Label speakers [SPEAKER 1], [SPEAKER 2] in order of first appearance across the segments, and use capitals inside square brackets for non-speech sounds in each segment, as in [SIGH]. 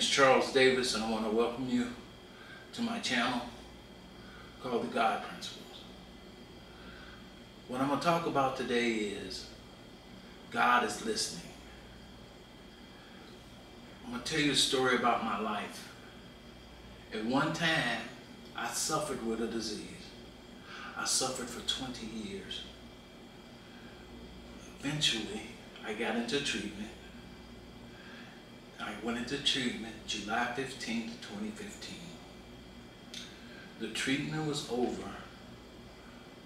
[SPEAKER 1] Charles Davis, and I want to welcome you to my channel called The God Principles. What I'm going to talk about today is God is listening. I'm going to tell you a story about my life. At one time, I suffered with a disease. I suffered for 20 years. Eventually, I got into treatment. I went into treatment July 15th, 2015. The treatment was over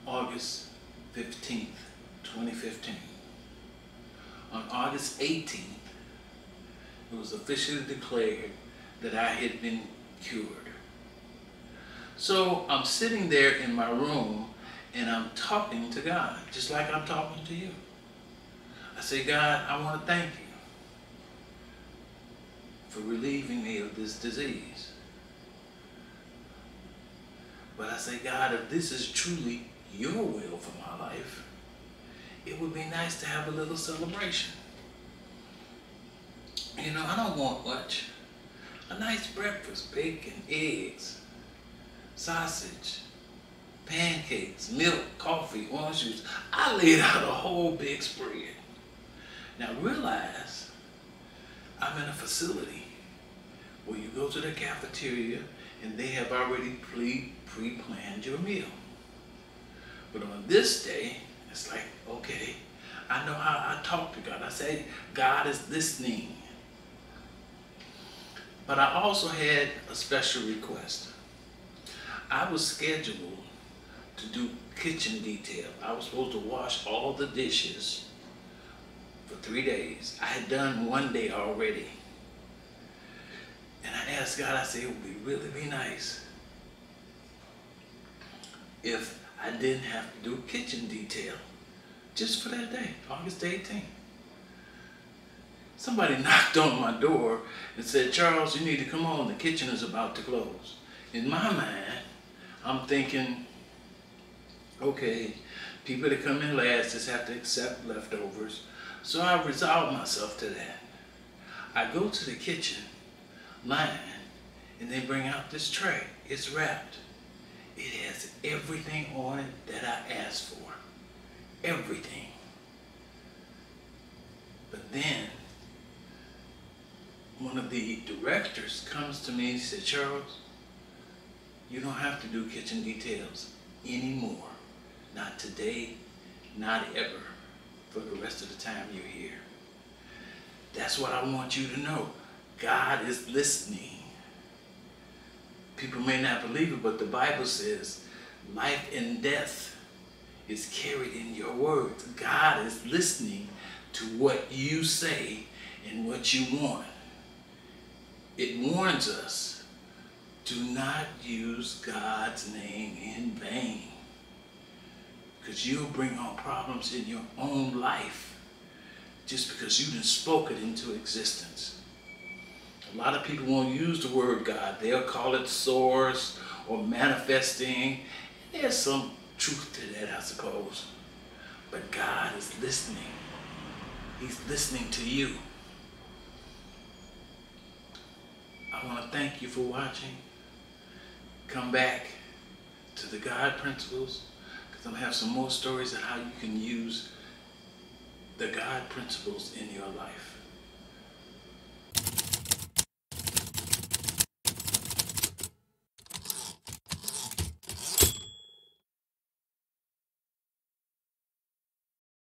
[SPEAKER 1] August 15th, 2015. On August 18th, it was officially declared that I had been cured. So I'm sitting there in my room and I'm talking to God, just like I'm talking to you. I say, God, I want to thank you for relieving me of this disease. But I say, God, if this is truly your will for my life, it would be nice to have a little celebration. You know, I don't want much. A nice breakfast, bacon, eggs, sausage, pancakes, milk, coffee, orange juice. I laid out a whole big spread. Now realize I'm in a facility where you go to the cafeteria and they have already pre pre-planned your meal. But on this day, it's like, okay, I know how I talk to God. I say, God is listening. But I also had a special request. I was scheduled to do kitchen detail. I was supposed to wash all the dishes for three days. I had done one day already. And I asked God, I said, it would be really be nice if I didn't have to do kitchen detail just for that day, August 18th. Somebody [LAUGHS] knocked on my door and said, Charles, you need to come on, the kitchen is about to close. In my mind, I'm thinking, okay, people that come in last just have to accept leftovers. So I resolved myself to that. I go to the kitchen line and they bring out this tray. It's wrapped. It has everything on it that I asked for. Everything. But then one of the directors comes to me and said, Charles, you don't have to do kitchen details anymore. Not today, not ever, for the rest of the time you're here. That's what I want you to know. God is listening. People may not believe it, but the Bible says life and death is carried in your words. God is listening to what you say and what you want. It warns us, do not use God's name in vain. Because you'll bring on problems in your own life just because you didn't spoke it into existence. A lot of people won't use the word God. They'll call it source or manifesting. There's some truth to that, I suppose. But God is listening. He's listening to you. I want to thank you for watching. Come back to the God principles because I'm going to have some more stories on how you can use the God principles in your life.